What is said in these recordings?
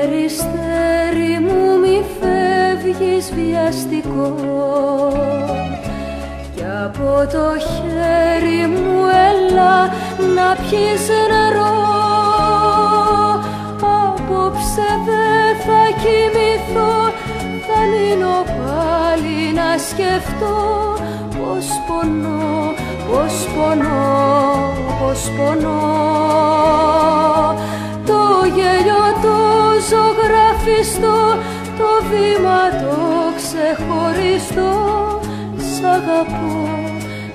Περιστέρι μου μη φεύγεις βιαστικό. Κι από το χέρι μου έλα να πιείς νερό. Απόψε δεν θα κοιμηθώ Θα μείνω πάλι να σκεφτώ. Πως πονώ, πως πονώ, πως πονώ ζωγραφιστό Το βήμα το ξεχωριστό Σ' αγαπώ,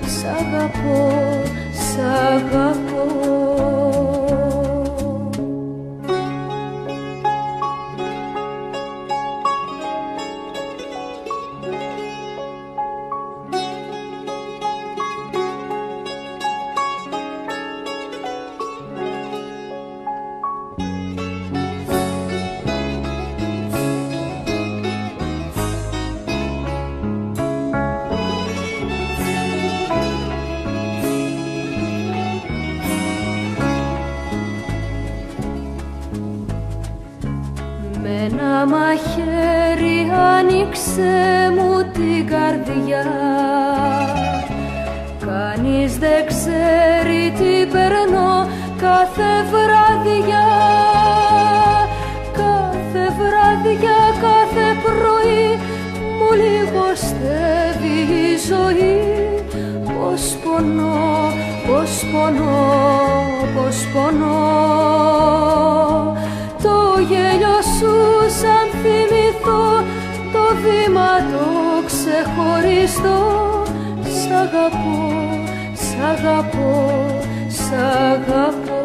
σ' αγαπώ, σ' αγαπώ Με ένα μαχαίρι άνοιξε μου την καρδιά. Κανείς δεν ξέρει τι περνώ κάθε βράδια Κάθε βράδια, κάθε πρωί μου λιγοστεύει η ζωή. Πως πονώ, πως πονώ, πως πονώ. Το γέλιο σου σαν θυμηθώ το βήμα το ξεχωριστώ Σ' αγαπώ, σ' αγαπώ, σ' αγαπώ.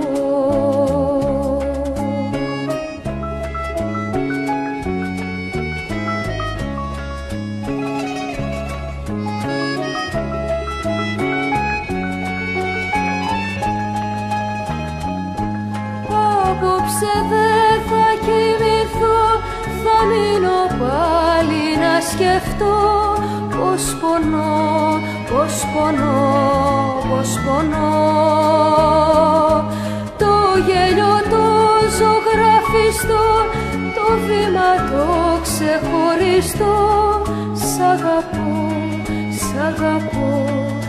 Απόψε δεν θα κοιμηθώ Θα μείνω πάλι να σκεφτώ Πως πονώ, πως πονώ, πως πονώ. Το γέλιο το ζωγραφιστό Το βήμα το ξεχωριστό Σ' αγαπώ, σ' αγαπώ